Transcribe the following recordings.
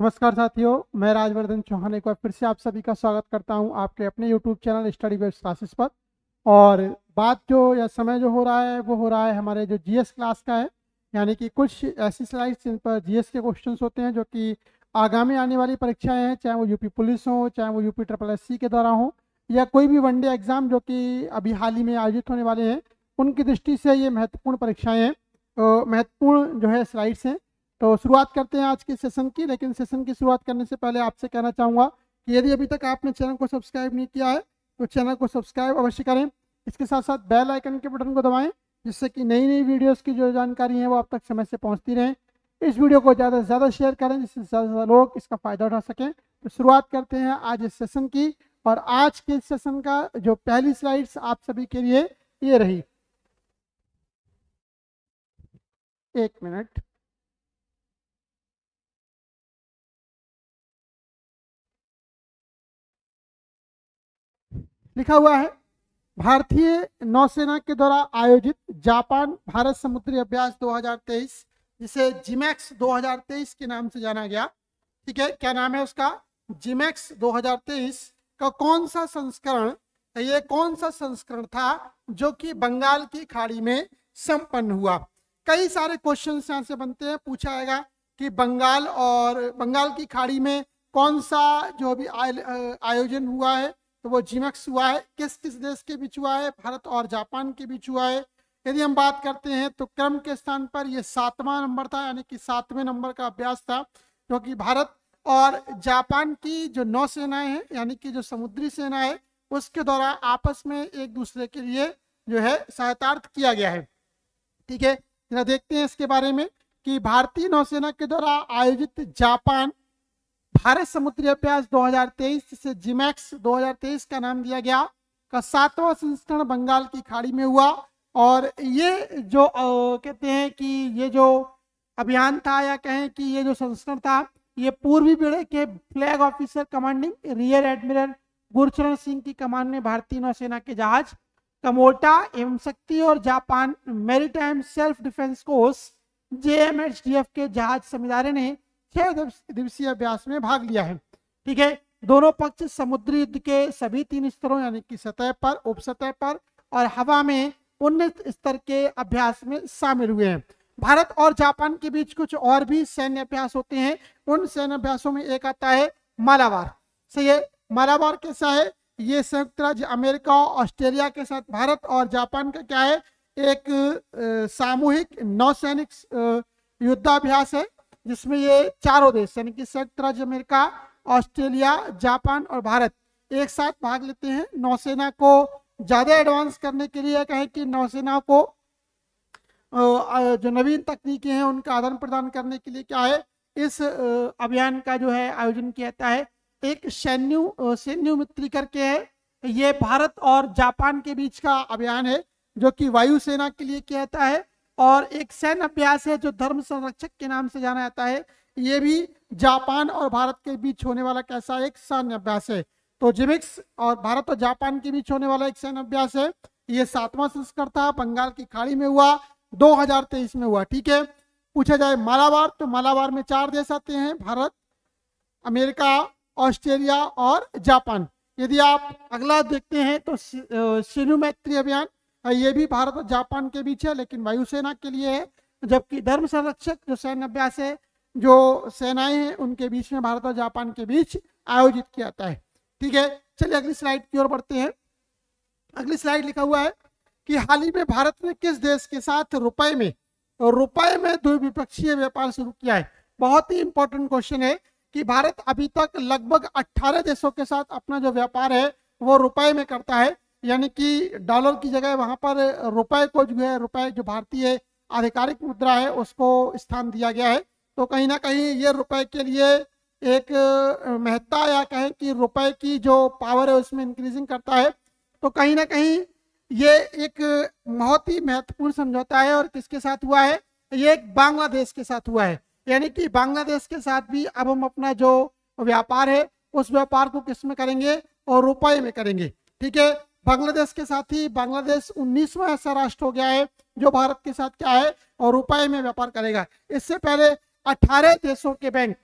नमस्कार साथियों, मैं राजवर्धन चौहान एक बार फिर से आप सभी का स्वागत करता हूँ आपके अपने YouTube channel Study Web Classes पर। और बात जो या समय जो हो रहा है, वो हो रहा है हमारे जो जीएस क्लास का है। यानी कि कुछ ऐसी स्लाइड्स जिन पर जीएस के क्वेश्चंस होते हैं जो कि आगामी आने वाली परीक्षाएँ हैं, चाहे वो यूपी पुलिस हो, चाहे वो यूपी ट्रिपल एससी के द्वारा हो, या कोई भी वनडे एग्ज़ाम जो कि अभी हाल ही में आयोजित होने वाले हैं, उनकी दृष्टि से ये महत्वपूर्ण परीक्षाएँ हैं। महत्वपूर्ण जो है स्लाइड्स हैं। तो शुरुआत करते हैं आज के सेशन की, लेकिन सेशन की शुरुआत करने से पहले आपसे कहना चाहूँगा कि यदि अभी तक आपने चैनल को सब्सक्राइब नहीं किया है तो चैनल को सब्सक्राइब अवश्य करें। इसके साथ साथ बेल आइकन के बटन को दबाएँ, जिससे कि नई नई वीडियोस की जो जानकारी है वो आप तक समय से पहुँचती रहे। इस वीडियो को ज़्यादा से ज़्यादा शेयर करें, जिससे ज़्यादा से ज़्यादा लोग इसका फ़ायदा उठा सकें। तो शुरुआत करते हैं आज इस सेशन की, और आज के सेशन का जो पहली स्लाइड्स आप सभी के लिए ये रही। एक मिनट। लिखा हुआ है, भारतीय नौसेना के द्वारा आयोजित जापान भारत समुद्री अभ्यास 2023 जिसे जिमैक्स 2023 के नाम से जाना गया। ठीक है, क्या नाम है उसका? जिमैक्स 2023 का कौन सा संस्करण, ये कौन सा संस्करण था जो कि बंगाल की खाड़ी में संपन्न हुआ? कई सारे क्वेश्चन यहाँ से बनते हैं। पूछा जाएगा कि बंगाल और बंगाल की खाड़ी में कौन सा जो भी आयोजन हुआ है तो वो जिमक्स हुआ है। किस किस देश के बीच हुआ है? भारत और जापान के बीच हुआ है। यदि हम बात करते हैं तो क्रम के स्थान पर यह सातवां नंबर था, यानी कि सातवें नंबर का अभ्यास था क्योंकि तो भारत और जापान की जो नौसेनाएँ हैं, यानी कि जो समुद्री सेना है, उसके द्वारा आपस में एक दूसरे के लिए जो है सहायतार्थ किया गया है। ठीक है? देखते हैं इसके बारे में कि भारतीय नौसेना के द्वारा आयोजित जापान भारत समुद्री अभ्यास 2023 जिसे जिमैक्स 2023 का नाम दिया गया का सातवां संस्करण बंगाल की खाड़ी में हुआ। और ये जो आ, कहते हैं कि ये जो अभियान था या कहें कि ये जो संस्करण था ये पूर्वी बेड़े के flag officer commanding rear admiral Gurcharan Singh की कमान में भारतीय नौसेना के जहाज़ कमोटा एवं शक्ति और Japan Maritime Self Defence Force JMSDF के जहाज़ समुदाय ने छह दिवसीय अभ्यास में भाग लिया है। ठीक है? दोनों पक्ष समुद्री युद्ध के सभी तीन स्तरों, यानी कि सतह पर उप सतह पर और हवा में उन्नत स्तर के अभ्यास में शामिल हुए हैं। भारत और जापान के बीच कुछ और भी सैन्य अभ्यास होते हैं। उन सैन्य अभ्यासों में एक आता है मालाबार। सही है? मालाबार कैसा है? ये संयुक्त राज्य अमेरिका, ऑस्ट्रेलिया के साथ भारत और जापान का क्या है? एक सामूहिक नौसैनिक युद्धाभ्यास है। जिसमें ये चारों देश, यानी कि संयुक्त राज्य अमेरिका, ऑस्ट्रेलिया, जापान और भारत एक साथ भाग लेते हैं। नौसेना को ज़्यादा एडवांस करने के लिए कहें कि नौसेना को जो नवीन तकनीकें हैं, उनका आदान प्रदान करने के लिए क्या है? इस अभियान का जो है आयोजन किया जाता है। एक सैन्य सैन्य मित्री करके है। ये भारत और जापान के बीच का अभियान है, जो कि वायुसेना के लिए किया जाता है। और एक सैन्य अभ्यास है जो धर्म संरक्षक के नाम से जाना जाता है। ये भी जापान और भारत के बीच होने वाला कैसा एक सैन्य अभ्यास है? तो जिमिक्स और भारत और जापान के बीच होने वाला एक सैन्य अभ्यास है। ये सातवां संस्कर था, बंगाल की खाड़ी में हुआ 2023 में हुआ, ठीक है? पूछा जाए मालाबार तो मालाबार में चार देश आते हैं, भारत, अमेरिका, ऑस्ट्रेलिया और जापान। यदि आप अगला देखते हैं तो सिनु मैत्री अभियान ये भी भारत और जापान के बीच है, लेकिन वायुसेना के लिए है, जबकि धर्म संरक्षक जो सैन्य अभ्यास है, जो सेनाएँ हैं, उनके बीच में भारत और जापान के बीच आयोजित किया जाता है। ठीक है, चलिए अगली स्लाइड की ओर बढ़ते हैं। अगली स्लाइड लिखा हुआ है कि हाल ही में भारत ने किस देश के साथ रुपए में रुपए में द्विपक्षीय व्यापार शुरू किया है? बहुत ही इंपॉर्टेंट क्वेश्चन है कि भारत अभी तक लगभग 18 देशों के साथ अपना जो व्यापार है, वो रुपए में करता है। यानी कि डॉलर की जगह वहाँ पर रुपए को जो है, रुपए जो भारतीय आधिकारिक मुद्रा है, उसको स्थान दिया गया है। तो कहीं ना कहीं ये रुपए के लिए एक महत्ता या कहें कि रुपए की जो पावर है, उसमें इंक्रीजिंग करता है। तो कहीं ना कहीं ये एक बहुत ही महत्वपूर्ण समझौता है और किसके साथ हुआ है? ये एक बांग्लादेश के साथ हुआ है। यानी कि बांग्लादेश के साथ भी अब हम अपना जो व्यापार है, उस व्यापार को किसमें करेंगे? और रुपए में करेंगे। ठीक है? बांग्लादेश के साथ ही बांग्लादेश उन्नीसवा ऐसा राष्ट्र हो गया है जो भारत के साथ क्या है और रुपए में व्यापार करेगा। इससे पहले 18 देशों के बैंक,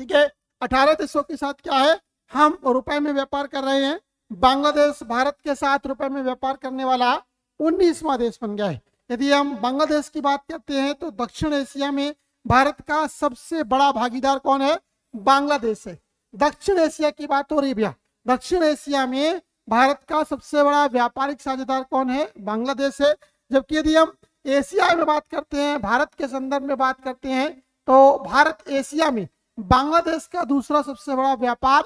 ठीक है, अठारह देशों के साथ क्या है, हम रुपए में व्यापार कर रहे हैं। बांग्लादेश भारत के साथ रुपए में व्यापार करने वाला उन्नीसवा देश बन गया है। यदि हम बांग्लादेश की बात करते हैं तो दक्षिण एशिया में भारत का सबसे बड़ा भागीदार कौन है? बांग्लादेश है। दक्षिण एशिया की बात हो रही भैया। दक्षिण एशिया में भारत का सबसे बड़ा व्यापारिक साझेदार कौन है? बांग्लादेश है। जबकि यदि हम एशिया में बात करते हैं, भारत के संदर्भ में बात करते हैं तो भारत एशिया में बांग्लादेश का दूसरा सबसे बड़ा व्यापार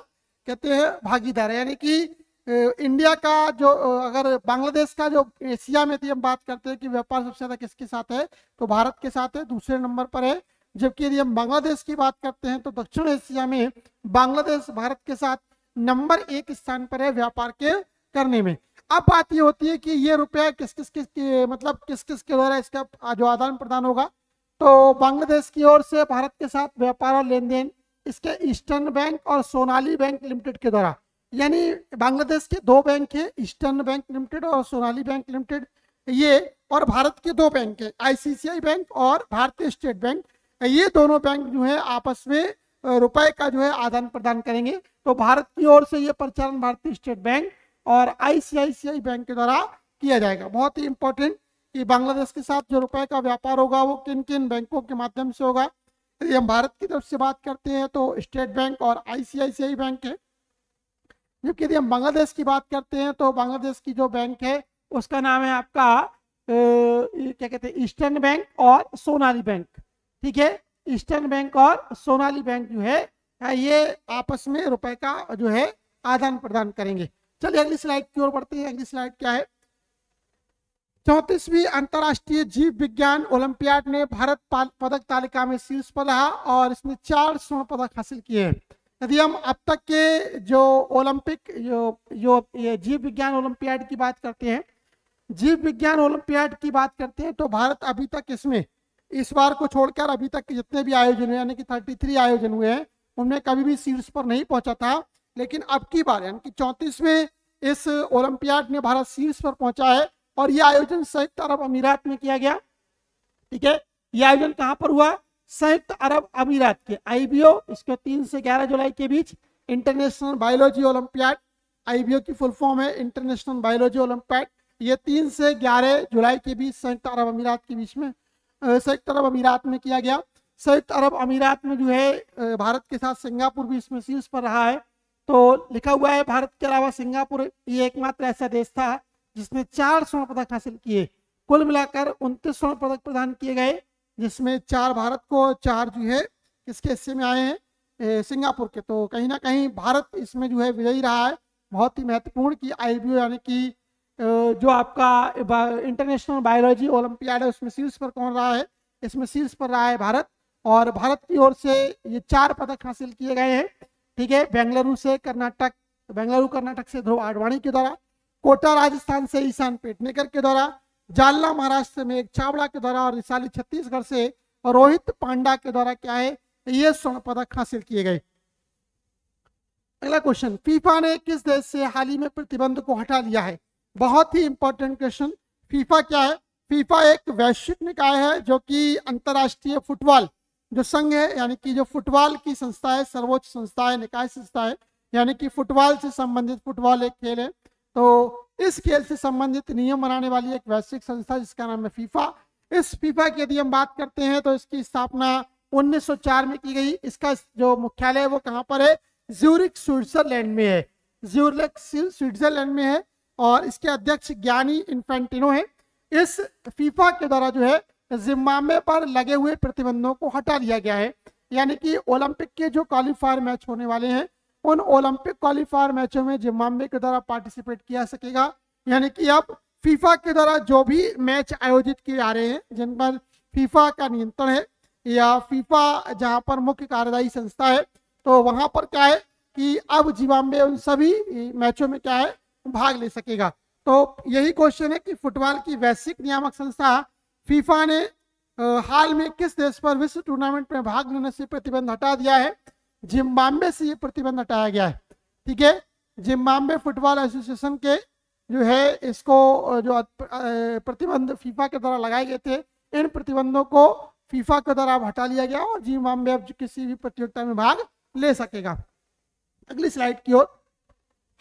कहते हैं भागीदार। यानी कि इंडिया का जो अगर बांग्लादेश का जो एशिया में थी हम बात करते हैं कि व्यापार सबसे ज़्यादा किसके साथ है तो भारत के साथ है, दूसरे नंबर पर है। जबकि यदि हम बांग्लादेश की बात करते हैं तो दक्षिण एशिया में बांग्लादेश भारत के साथ नंबर एक स्थान पर है व्यापार के करने में। अब बात ये होती है कि ये रुपया किस किस किस के मतलब किस किस के द्वारा इसका जो आदान प्रदान होगा। तो बांग्लादेश की ओर से भारत के साथ व्यापार और लेन देन इसके ईस्टर्न बैंक और सोनाली बैंक लिमिटेड के द्वारा। यानी बांग्लादेश के दो बैंक है, ईस्टर्न बैंक लिमिटेड और सोनाली बैंक लिमिटेड। ये और भारत के दो बैंक है आईसीसीआई बैंक और भारतीय स्टेट बैंक। ये दोनों बैंक जो है, आपस में रुपए का जो है आदान प्रदान करेंगे। तो भारत की ओर से ये प्रचारण भारतीय स्टेट बैंक और आईसीआईसीआई बैंक के द्वारा किया जाएगा। बहुत ही इंपॉर्टेंट कि बांग्लादेश के साथ जो रुपए का व्यापार होगा, वो किन किन बैंकों के माध्यम से होगा। यदि हम भारत की तरफ़ से बात करते हैं तो स्टेट बैंक और आईसीआईसीआई बैंक है। जबकि यदि हम बांग्लादेश की बात करते हैं तो बांग्लादेश की जो बैंक है, उसका नाम है आपका क्या कहते हैं, ईस्टर्न बैंक और सोनाली बैंक। ठीक है? ईस्टर्न बैंक और सोनाली बैंक जो है ये आपस में रुपए का जो है आदान प्रदान करेंगे। चलिए अगली स्लाइड की ओर बढ़ते हैं। अगली स्लाइड क्या है? चौतीसवीं अंतर्राष्ट्रीय जीव विज्ञान ओलंपियाड ने भारत पदक तालिका में शीर्ष पर रहा और इसने चार स्वर्ण पदक हासिल किए हैं। यदि हम अब तक के जो ओलंपिक, जो जो जीव विज्ञान ओलंपियाड की बात करते हैं, जीव विज्ञान ओलंपियाड की बात करते हैं तो भारत अभी तक इसमें इस बार को छोड़कर अभी तक जितने भी आयोजन हुए, यानी कि थर्टी थ्री आयोजन हुए हैं, उनमें कभी भी शीर्ष पर नहीं पहुँचा था। लेकिन अब की बार, यानी कि चौंतीसवें इस ओलंपियाड में भारत शीर्ष पर पहुँचा है और यह आयोजन संयुक्त अरब अमीरात में किया गया। ठीक है? यह आयोजन कहाँ पर हुआ? संयुक्त अरब अमीरात के आईबीओ इसके तीन से ग्यारह जुलाई के बीच इंटरनेशनल बायोलॉजी ओलंपियाड आईबीओ की फुल फॉर्म है इंटरनेशनल बायोलॉजी ओलंपियाड ये तीन से ग्यारह जुलाई के बीच संयुक्त अरब अमीरात के बीच में संयुक्त अरब अमीरात में किया गया। संयुक्त अरब अमीरात में जो है भारत के साथ सिंगापुर भी इसमें शीर्ष पर रहा है। तो लिखा हुआ है, भारत के अलावा सिंगापुर ये एकमात्र ऐसा देश था जिसने चार स्वर्ण पदक हासिल किए। कुल मिलाकर उनतीस स्वर्ण पदक प्रदान किए गए, जिसमें चार भारत को चार जो है किसके हिस्से में आए हैं सिंगापुर के। तो कहीं ना कहीं भारत इसमें जो है विजयी रहा है। बहुत ही महत्वपूर्ण की आई यानी कि जो आपका इंटरनेशनल बायोलॉजी ओलंपियाड है, उसमें शीर्ष पर कौन रहा है? इसमें शीर्ष पर रहा है भारत और भारत की ओर से ये चार पदक हासिल किए गए हैं। ठीक है, बेंगलुरु से कर्नाटक, बेंगलुरु, कर्नाटक से ध्रुव आडवाणी के द्वारा, कोटा, राजस्थान से ईशान पेटनेकर के द्वारा, जालना, महाराष्ट्र में एक छावड़ा के द्वारा और रिसाली छत्तीसगढ़ से रोहित पांडा के द्वारा क्या है? ये स्वर्ण पदक हासिल किए गए। अगला क्वेश्चन फीफा ने किस देश से हाल ही में प्रतिबंध को हटा लिया है? बहुत ही इंपॉर्टेंट क्वेश्चन फीफा क्या है? फीफा एक वैश्विक निकाय है जो कि अंतर्राष्ट्रीय फुटबॉल, जो संघ है, यानी कि जो फुटबॉल की संस्था है, सर्वोच्च संस्था है, निकाय संस्था है, यानी कि फुटबॉल से संबंधित फुटबॉल एक खेल है। तो इस खेल से संबंधित नियम बनाने वाली एक वैश्विक संस्था जिसका नाम है फीफा इस फीफा की यदि हम बात करते हैं तो इसकी स्थापना 1904 में की गई। इसका जो मुख्यालय है वो कहाँ पर है? ज्यूरिक स्विट्जरलैंड में है। ज्यूरिक स्विट्जरलैंड में है। और इसके अध्यक्ष ज्ञानी इन्फेंटिनो है। इस फीफा के द्वारा जो है, जिम्बाब्वे पर लगे हुए प्रतिबंधों को हटा दिया गया है। यानी कि ओलंपिक के जो क्वालिफायर मैच होने वाले हैं, उन ओलंपिक क्वालिफायर मैचों में जिम्बाब्वे के द्वारा पार्टिसिपेट किया सकेगा। यानी कि अब फीफा के द्वारा जो भी मैच आयोजित किए जा रहे हैं, जिन पर फीफा का नियंत्रण है, या फीफा जहाँ पर मुख्य कार्यदायी संस्था है तो वहाँ पर क्या है कि अब जिम्बाब्वे उन सभी मैचों में क्या है भाग ले सकेगा। तो यही क्वेश्चन है कि फुटबॉल की वैश्विक नियामक संस्था फीफा ने हाल में किस देश पर विश्व टूर्नामेंट में भाग लेने से प्रतिबंध हटा दिया है? जिम्बाब्वे से ये प्रतिबंध हटाया गया है। ठीक है? जिम्बाब्वे फुटबॉल एसोसिएशन के जो है, इसको जो प्रतिबंध फीफा के द्वारा लगाए गए थे, इन प्रतिबंधों को फीफा के द्वारा हटा लिया गया और जिम्बाब्वे अब किसी भी प्रतियोगिता में भाग ले सकेगा। अगली स्लाइड की ओर।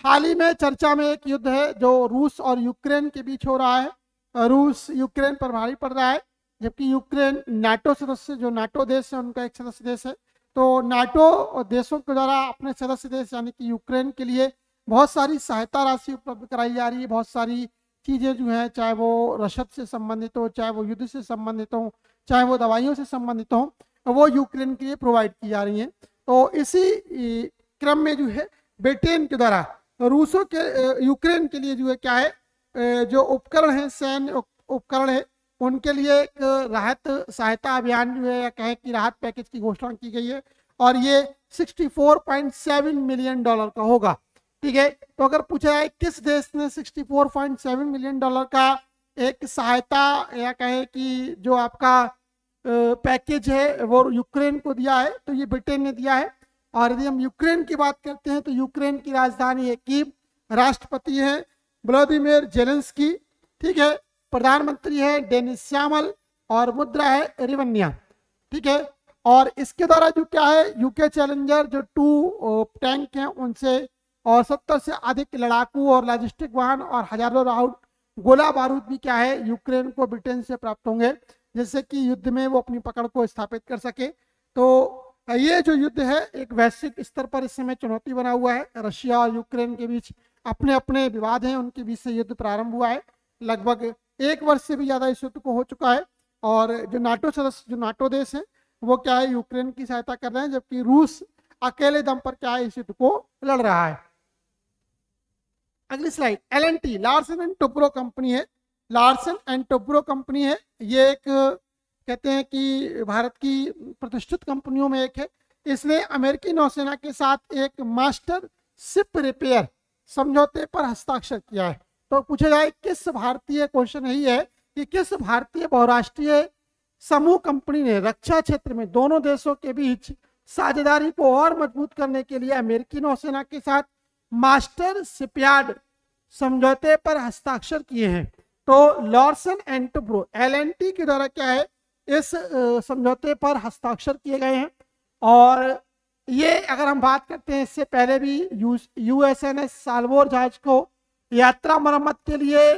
हाल ही में चर्चा में एक युद्ध है जो रूस और यूक्रेन के बीच हो रहा है। रूस यूक्रेन पर भारी पड़ रहा है, जबकि यूक्रेन नाटो सदस्य, जो नाटो देश है, उनका एक सदस्य देश है। तो नाटो देशों के द्वारा अपने सदस्य देश, यानी कि यूक्रेन के लिए बहुत सारी सहायता राशि उपलब्ध कराई जा रही है। बहुत सारी चीज़ें जो हैं, चाहे वो रसद से संबंधित हो, चाहे वो युद्ध से संबंधित हो, चाहे वो दवाइयों से संबंधित हो, वो यूक्रेन के लिए प्रोवाइड की जा रही हैं। तो इसी क्रम में जो है, ब्रिटेन के द्वारा रूसों के यूक्रेन के लिए जो है, क्या है जो उपकरण है, सैन्य उपकरण है, उनके लिए एक राहत सहायता अभियान जो है, या कहें कि राहत पैकेज की घोषणा की गई है, और ये 64.7 मिलियन डॉलर का होगा। ठीक है तो अगर पूछा जाए किस देश ने 64.7 मिलियन डॉलर का एक सहायता, या कहें कि जो आपका पैकेज है, वो यूक्रेन को दिया है तो ये ब्रिटेन ने दिया है। और यदि हम यूक्रेन की बात करते हैं तो यूक्रेन की राजधानी है कीव। राष्ट्रपति है व्लादिमीर जेलेंस्की, ठीक है। प्रधानमंत्री है डेनिस श्यामल और मुद्रा है रिवन्या, ठीक है। और इसके द्वारा जो क्या है, यूके चैलेंजर जो टू टैंक हैं, उनसे और सत्तर से अधिक लड़ाकू और लॉजिस्टिक वाहन और हज़ारों राउंड गोला बारूद भी क्या है, यूक्रेन को ब्रिटेन से प्राप्त होंगे, जिससे कि युद्ध में वो अपनी पकड़ को स्थापित कर सके। तो ये जो युद्ध है, एक वैश्विक स्तर पर इस समय चुनौती बना हुआ है। रशिया और यूक्रेन के बीच अपने अपने विवाद हैं, उनके बीच से युद्ध प्रारंभ हुआ है। लगभग एक वर्ष से भी ज़्यादा इस युद्ध को हो चुका है और जो नाटो सदस्य, जो नाटो देश है, वो क्या है, यूक्रेन की सहायता कर रहे हैं, जबकि रूस अकेले दम पर क्या है, इस युद्ध को लड़ रहा है। अगली slide L N T Larsen and Toubro company है। लार्सन एंड टोब्रो कंपनी है। ये एक कहते हैं कि भारत की प्रतिष्ठित कंपनियों में एक है। इसने अमेरिकी नौसेना के साथ एक मास्टर शिप रिपेयर समझौते पर हस्ताक्षर किया है। तो पूछा जाए किस भारतीय, क्वेश्चन यही है कि किस भारतीय बहुराष्ट्रीय समूह कंपनी ने रक्षा क्षेत्र में दोनों देशों के बीच साझेदारी को और मज़बूत करने के लिए अमेरिकी नौसेना के साथ मास्टर शिपयार्ड समझौते पर हस्ताक्षर किए हैं? तो लॉर्सन एंड टुब्रो एल के द्वारा क्या है? इस समझौते पर हस्ताक्षर किए गए हैं। और ये अगर हम बात करते हैं, इससे पहले भी U S N S Salvor जहाज़ को यात्रा मरम्मत के लिए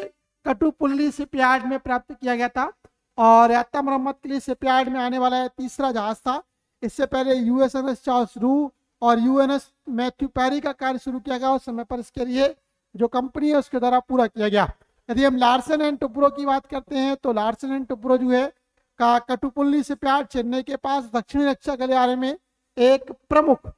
कटुपुल्ली शिपयार्ड में प्राप्त किया गया था। और यात्रा मरम्मत के लिए शिपयार्ड में आने वाला तीसरा जहाज़ था। इससे पहले U S N S Charles Drew और U N S Matthew Perry का कार्य शुरू किया गया उस समय पर इसके लिए जो कंपनी है, उसके द्वारा पूरा किया गया। यदि हम लार्सन एंड टुप्रो की बात करते हैं तो लार्सन एंड टुप्रो जो है का कटुपुल्ली से प्यार चेन्नई के पास दक्षिणी रक्षा गलियारे में एक प्रमुख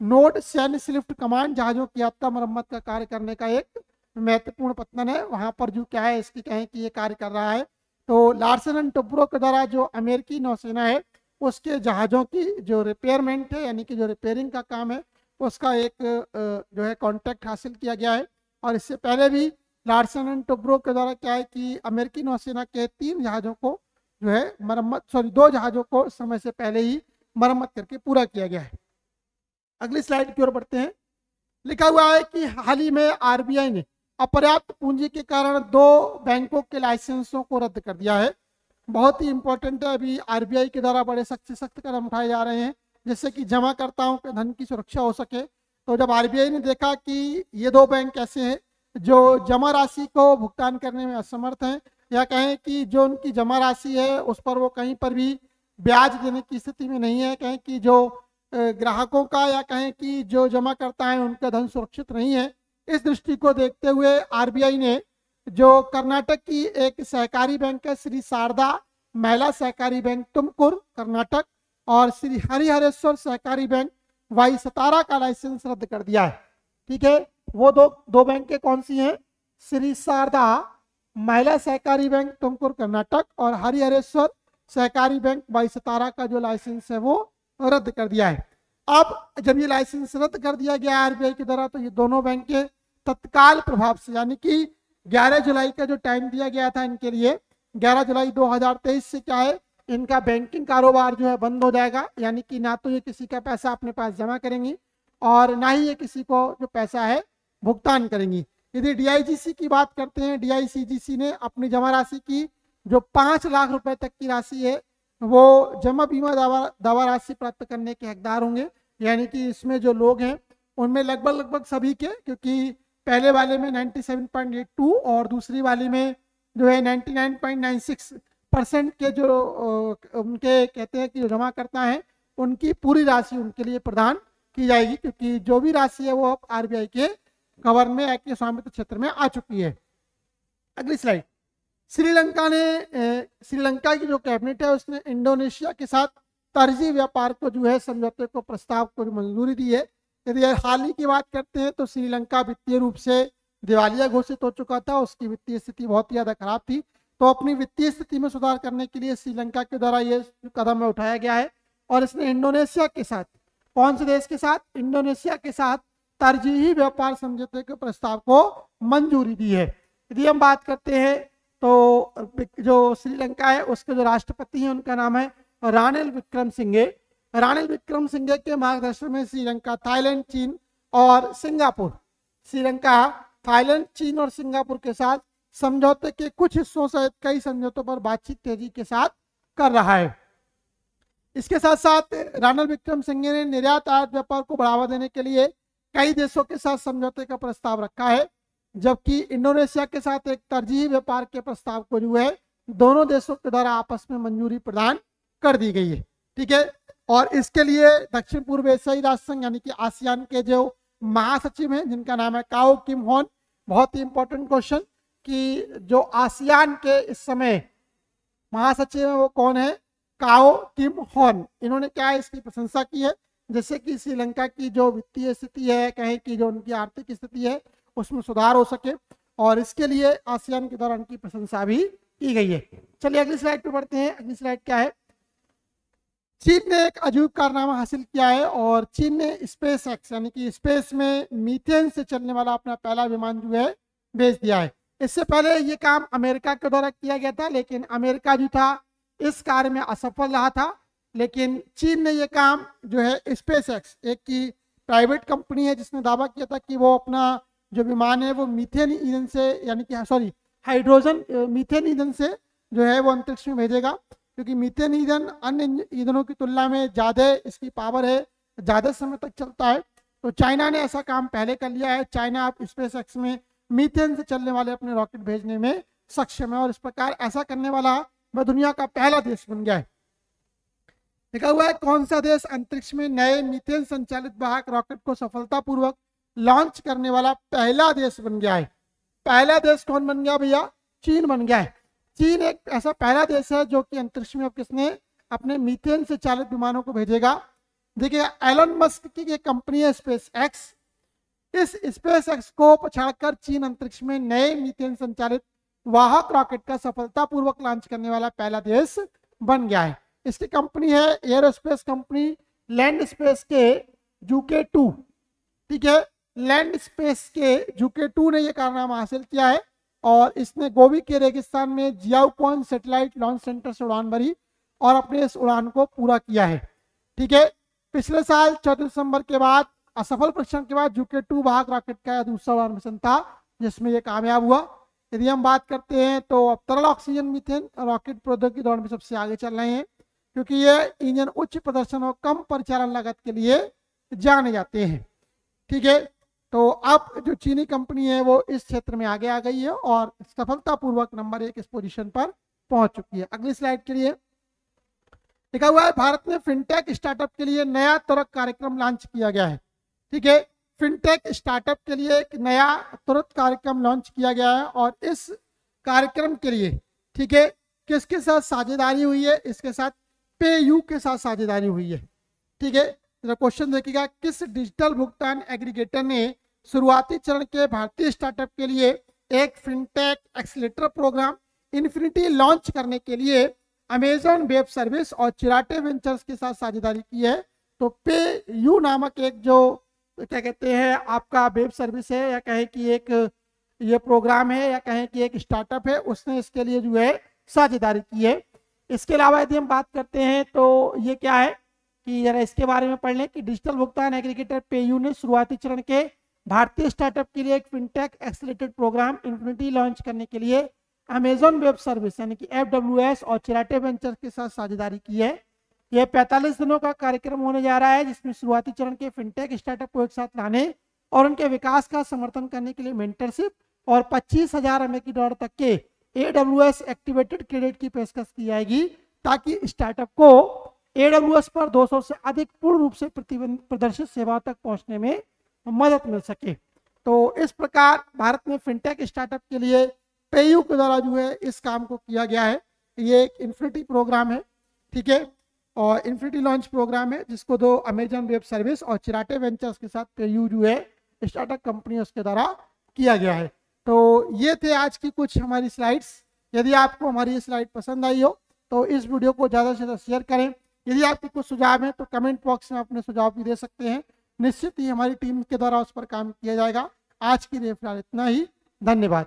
नोट सैन्य स्लिफ्ट कमांड जहाजों की यात्रा मरम्मत का कार्य करने का एक महत्वपूर्ण पत्तन है। वहाँ पर जो क्या है, इसकी कहें कि ये कार्य कर रहा है। तो लार्सन एंड टुब्रो के द्वारा जो अमेरिकी नौसेना है, उसके जहाज़ों की जो रिपेयरमेंट है, यानी कि जो रिपेयरिंग का काम है, उसका एक जो है कॉन्ट्रैक्ट हासिल किया गया है। और इससे पहले भी लार्सन एंड टोब्रो के द्वारा क्या है कि अमेरिकी नौसेना के तीन जहाज़ों को जो है मरम्मत सॉरी दो जहाज़ों को समय से पहले ही मरम्मत करके पूरा किया गया है। अगली स्लाइड की ओर बढ़ते हैं। लिखा हुआ है कि हाल ही में आरबीआई ने अपर्याप्त पूंजी के कारण दो बैंकों के लाइसेंसों को रद्द कर दिया है। बहुत ही इंपॉर्टेंट है, अभी आरबीआई के द्वारा बड़े सख्त से सख्त कदम उठाए जा रहे हैं, जिससे कि जमाकर्ताओं के धन की सुरक्षा हो सके। तो जब आरबीआई ने देखा कि ये दो बैंक ऐसे हैं जो जमा राशि को भुगतान करने में असमर्थ हैं या कहें कि जो उनकी जमा राशि है, उस पर वो कहीं पर भी ब्याज देने की स्थिति में नहीं है। कहें कि जो ग्राहकों का या कहें कि जो जमा करता है, उनका धन सुरक्षित नहीं है। इस दृष्टि को देखते हुए आरबीआई ने जो कर्नाटक की एक सहकारी बैंक है, श्री शारदा महिला सहकारी बैंक, तुमकुर, कर्नाटक, और श्री हरिहरेश्वर सहकारी बैंक, वाई सतारा का लाइसेंस रद्द कर दिया है। ठीक है? वो दो दो बैंक के कौन सी हैं? श्री शारदा महिला सहकारी बैंक, तुमकुर, कर्नाटक और हरिहरेश्वर सहकारी बैंक बाई सतारा का जो लाइसेंस है वो रद्द कर दिया है। अब जब ये लाइसेंस रद्द कर दिया गया आरबीआई के द्वारा तो ये दोनों बैंक के तत्काल प्रभाव से, यानी कि 11 जुलाई का जो टाइम दिया गया था इनके लिए 11 जुलाई 2023 से क्या है, इनका बैंकिंग कारोबार जो है बंद हो जाएगा, यानी कि ना तो ये किसी का पैसा अपने पास जमा करेंगी और ना ही ये किसी को जो पैसा है भुगतान करेंगी। यदि डीआईजीसी की बात करते हैं डीआईसीजीसी ने अपनी जमा राशि की जो पाँच लाख रुपए तक की राशि है, वो जमा बीमा दावा दावा राशि प्राप्त करने के हकदार होंगे। यानी कि इसमें जो लोग हैं, उनमें लगभग लगभग सभी के, क्योंकि पहले वाले में 97.82 और दूसरी वाली में जो है 99.96 परसेंट के जो उनके कहते हैं कि जमा करता है, उनकी पूरी राशि उनके लिए प्रदान की जाएगी, क्योंकि जो भी राशि है वो अब आरबीआई के कवर में के स्वामित्व क्षेत्र में आ चुकी है। अगली स्लाइड श्रीलंका ने श्रीलंका की जो कैबिनेट है, उसने इंडोनेशिया के साथ तर्जी व्यापार को जो है, समझौते को, प्रस्ताव को मंजूरी दी है। यदि हाल ही की बात करते हैं तो श्रीलंका वित्तीय रूप से दिवालिया घोषित हो चुका था, उसकी वित्तीय स्थिति बहुत ही ज़्यादा खराब थी। तो अपनी वित्तीय स्थिति में सुधार करने के लिए श्रीलंका के द्वारा ये कदम उठाया गया है। और इसने इंडोनेशिया के साथ, कौन से देश के साथ? इंडोनेशिया के साथ तरजीही व्यापार समझौते के प्रस्ताव को मंजूरी दी है। यदि हम बात करते हैं तो जो श्रीलंका है, उसके जो राष्ट्रपति हैं, उनका नाम है रानिल विक्रम सिंघे रानिल विक्रम सिंघे के मार्गदर्शन में श्रीलंका, थाईलैंड, चीन और सिंगापुर। श्रीलंका, थाईलैंड, चीन और सिंगापुर के साथ समझौते के कुछ हिस्सों सहित कई समझौतों पर बातचीत तेज़ी के साथ कर रहा है। इसके साथ साथ रानल विक्रम सिंघे ने निर्यात आयात व्यापार को बढ़ावा देने के लिए कई देशों के साथ समझौते का प्रस्ताव रखा है, जबकि इंडोनेशिया के साथ एक तरजीही व्यापार के प्रस्ताव को जो है, दोनों देशों के द्वारा आपस में मंजूरी प्रदान कर दी गई है। ठीक है? और इसके लिए दक्षिण पूर्व एशियाई राष्ट्र संघ यानी कि आसियान के जो महासचिव हैं, जिनका नाम है काओ किम होन, बहुत ही इंपॉर्टेंट क्वेश्चन कि जो आसियान के इस समय महासचिव है वो कौन है? काओ किम होन। इन्होंने क्या इसकी प्रशंसा की है? जैसे कि श्रीलंका की जो वित्तीय स्थिति है, कहें कि जो उनकी आर्थिक स्थिति है, उसमें सुधार हो सके और इसके लिए आसियान के दौरान की प्रशंसा भी की गई है। चलिए अगली स्लाइड पे बढ़ते हैं। अगली स्लाइड क्या है? चीन ने एक अजूब कारनामा हासिल किया है और चीन ने स्पेस एक्स यानी कि स्पेस में मीथेन से चलने वाला अपना पहला विमान जो है, भेज दिया है। इससे पहले ये काम अमेरिका के द्वारा किया गया था, लेकिन अमेरिका जो था, इस कार्य में असफल रहा था। लेकिन चीन ने ये काम जो है स्पेस एक्स एक की प्राइवेट कंपनी है जिसने दावा किया था कि वो अपना जो विमान है वो मीथेन ईंधन से, यानी कि सॉरी हाइड्रोजन मीथेन ईंधन से जो है वो अंतरिक्ष में भेजेगा। क्योंकि मीथेन ईंधन अन्य ईंधनों की तुलना में ज़्यादा इसकी पावर है, ज़्यादा समय तक चलता है। तो चाइना ने ऐसा काम पहले कर लिया है। चाइना अब स्पेस एक्स में मीथेन से चलने वाले अपने रॉकेट भेजने में सक्षम है और इस प्रकार ऐसा करने वाला वह दुनिया का पहला देश बन गया है। लिखा हुआ है, कौन सा देश अंतरिक्ष में नए मीथेन संचालित वाहक रॉकेट को सफलतापूर्वक लॉन्च करने वाला पहला देश बन गया है? पहला देश कौन बन गया भैया? चीन बन गया है। चीन एक ऐसा पहला देश है जो कि अंतरिक्ष में अब किसने अपने मीथेन से चालित विमानों को भेजेगा? देखिए एलन मस्क की एक कंपनी है स्पेस एक्स इस स्पेस एक्स को पछाड़कर चीन अंतरिक्ष में नए मीथेन संचालित वाहक रॉकेट का सफलतापूर्वक लॉन्च करने वाला पहला देश बन गया है। इसकी कंपनी है एयरोस्पेस कंपनी, लैंड स्पेस के जूके टू। ठीक है? लैंड स्पेस के जूके टू ने यह कारनामा हासिल किया है और इसने गोभी के रेगिस्तान में जियाउकॉन सेटेलाइट लॉन्च सेंटर से उड़ान भरी और अपने इस उड़ान को पूरा किया है। ठीक है? पिछले साल चौदह दिसंबर के बाद, असफल परीक्षण के बाद जूके टू भाग रॉकेट का दूसरा उड़ान मिशन था, जिसमें यह कामयाब हुआ। यदि हम बात करते हैं तो अब तरल ऑक्सीजन, मीथेन रॉकेट प्रौद्योगिकी दौड़ में सबसे आगे चल रहे हैं। क्योंकि ये इंजन उच्च प्रदर्शन और कम परिचालन लागत के लिए जाने जाते हैं। ठीक है? तो अब जो चीनी कंपनी है, वो इस क्षेत्र में आगे आ गई है और सफलतापूर्वक नंबर एक इस पोजीशन पर पहुँच चुकी है। अगली स्लाइड के लिए लिखा हुआ है, भारत में फिनटेक स्टार्टअप के लिए नया तुरंत कार्यक्रम लॉन्च किया गया है। ठीक है? फिनटेक स्टार्टअप के लिए एक नया तुरंत कार्यक्रम लॉन्च किया गया है और इस कार्यक्रम के लिए, ठीक है, किसके साथ साझेदारी हुई है, इसके साथ पे यू के साथ साझेदारी हुई है। ठीक है? तो क्वेश्चन देखिएगा, किस डिजिटल भुगतान एग्रीगेटर ने शुरुआती चरण के भारतीय स्टार्टअप के लिए एक fintech accelerator program Infinity launch करने के लिए अमेजॉन वेब सर्विस और चिराटे वेंचर्स के साथ साझेदारी की है? तो पे यू नामक एक जो, क्या कहते हैं, आपका वेब सर्विस है, या कहें कि एक, ये प्रोग्राम है, या कहें कि एक स्टार्टअप है, उसने इसके लिए जो है साझेदारी की है। इसके अलावा यदि हम बात करते हैं तो ये क्या है कि जरा इसके बारे में पढ़ लें कि डिजिटल भुगतान एग्रीगेटर पेयू ने शुरुआती चरण के भारतीय स्टार्टअप के लिए एक fintech accelerated program Infinity launch करने के लिए अमेजोन वेब सर्विस यानी कि एफ़ और चिराटे वेंचर के साथ साझेदारी की है। यह 45 दिनों का कार्यक्रम होने जा रहा है, जिसमें शुरुआती चरण के फिनटेक स्टार्टअप को एक साथ लाने और उनके विकास का समर्थन करने के लिए मेंटरशिप और पच्चीस हज़ार अमेरिकी डॉलर तक के ए एक्टिवेटेड क्रेडिट की पेशकश की जाएगी ताकि स्टार्टअप को ए पर 200 से अधिक पूर्ण रूप से प्रतिबंध, प्रदर्शित सेवा तक पहुँचने में मदद मिल सके। तो इस प्रकार भारत में फिनटेक स्टार्टअप के लिए पेयू के द्वारा जो है इस काम को किया गया है। ये एक इन्फिनिटी प्रोग्राम है, ठीक है? और इन्फिनिटी लॉन्च प्रोग्राम है, जिसको दो अमेजन वेब सर्विस और चिराटे वेंचर्स के साथ पेयू जो है स्टार्टअप कंपनी उसके द्वारा किया गया है। तो ये थे आज की कुछ हमारी स्लाइड्स यदि आपको हमारी ये स्लाइड पसंद आई हो तो इस वीडियो को ज़्यादा से ज़्यादा शेयर करें। यदि आपके कुछ सुझाव हैं तो कमेंट बॉक्स में अपने सुझाव भी दे सकते हैं। निश्चित ही हमारी टीम के द्वारा उस पर काम किया जाएगा। आज के लिए फ़िलहाल इतना ही। धन्यवाद।